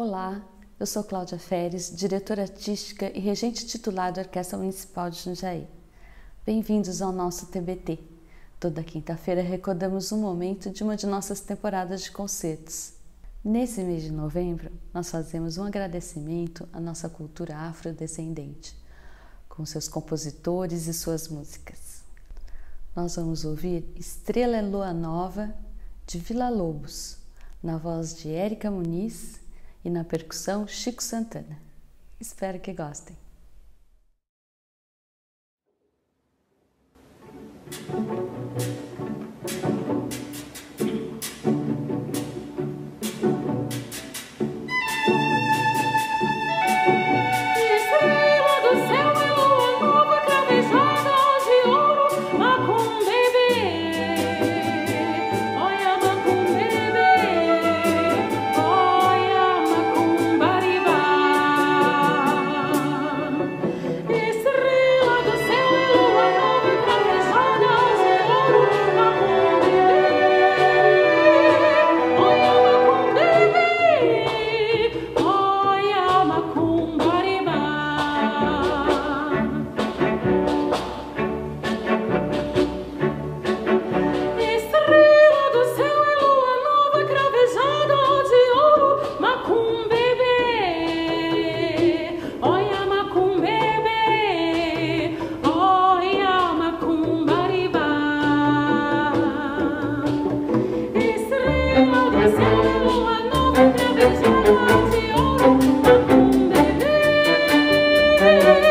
Olá, eu sou Cláudia Feres, diretora artística e regente titular da Orquestra Municipal de Jundiaí. Bem-vindos ao nosso TBT. Toda quinta-feira recordamos um momento de uma de nossas temporadas de concertos. Nesse mês de novembro, nós fazemos um agradecimento à nossa cultura afrodescendente, com seus compositores e suas músicas. Nós vamos ouvir Estrela é Lua Nova, de Vila Lobos, na voz de Érica Muniz e na percussão Chico Santana. Espero que gostem. Thank you.